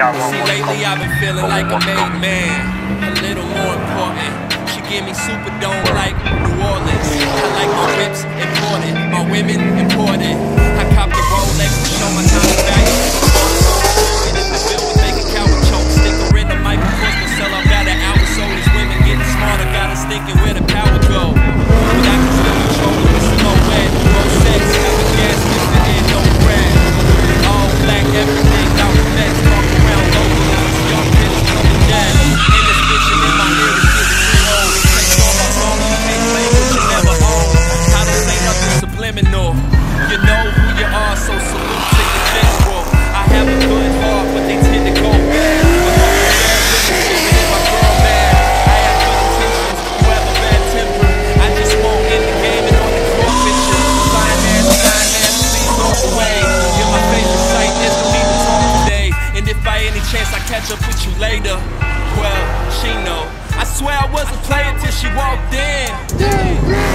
Want See, lately I've been feeling like a made man, a little more important. She give me super dome like New Orleans. I like my whips imported, my women imported. I cop the Rolex to show my time You know who you are, so salute to your general. I have a good heart, but they tend to go bad. The the by any chance I catch up with you later, well, she know. I swear I was a player till she walked in.